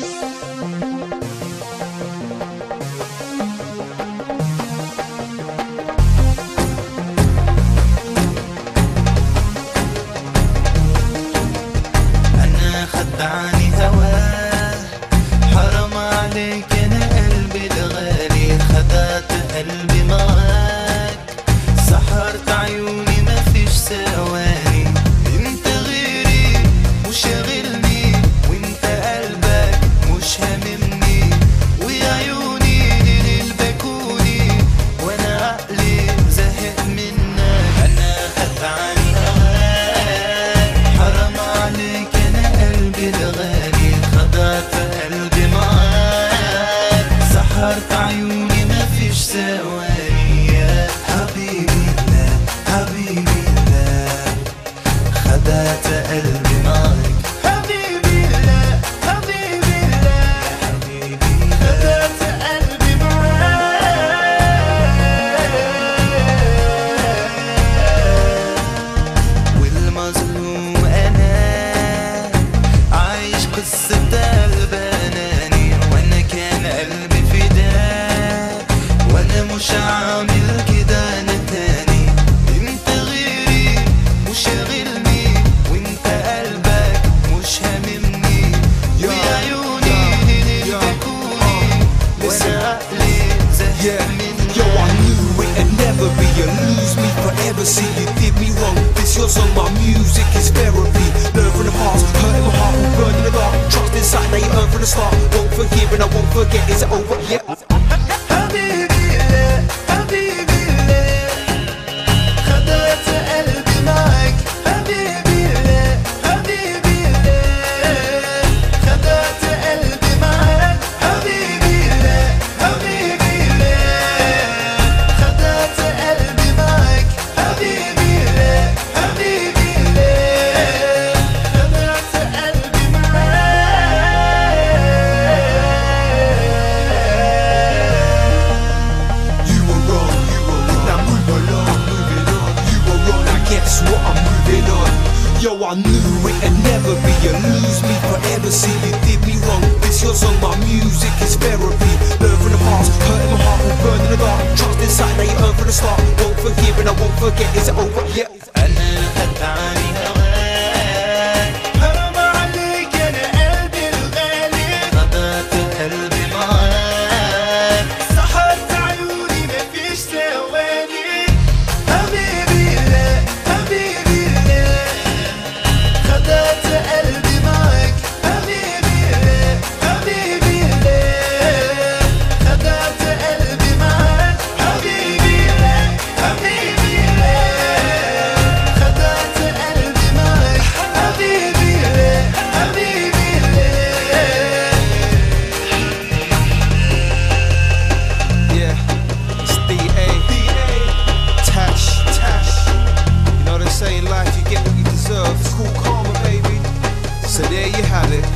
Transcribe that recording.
Bye. قصة البناني وأنا كان قلبي فداك وأنا مش عامل كده أنا تاني انت غيري مش غيرني وأنت قلبك مش هاممني يا عيوني تكوني لسه آه. عقلي زهق مني Yo, I knew it would never be a lose me forever. See, you did me wrong. This your song, my music is therapy. From the start. Won't forgive and I won't forget. Is it over? Yeah. see you did me wrong It's your song, my music is therapy Learn from the past, hurting my heart will burn in the dark Trust inside, that you earned from the start Won't forgive and I won't forget, is it over yet? time. So there you have it.